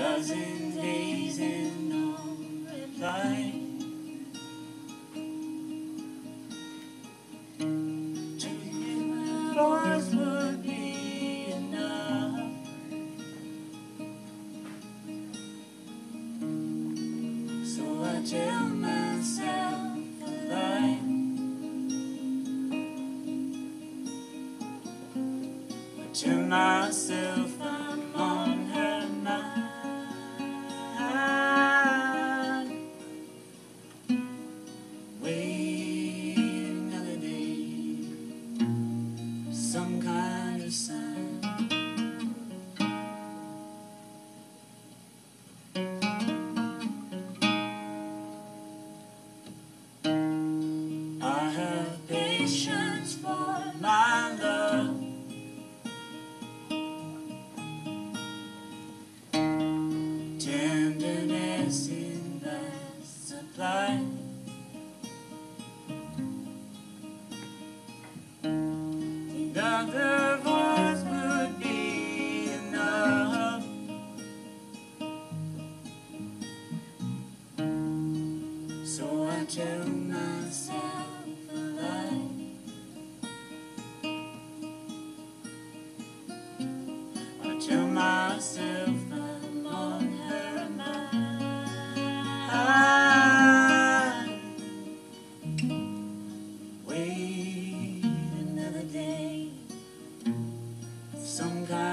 dozen days and no reply. To hear my would be enough. So I tell myself a lie. I myself Tenderness in vast supply. And other voice would be enough. So I tell myself a lie. I tell myself some kind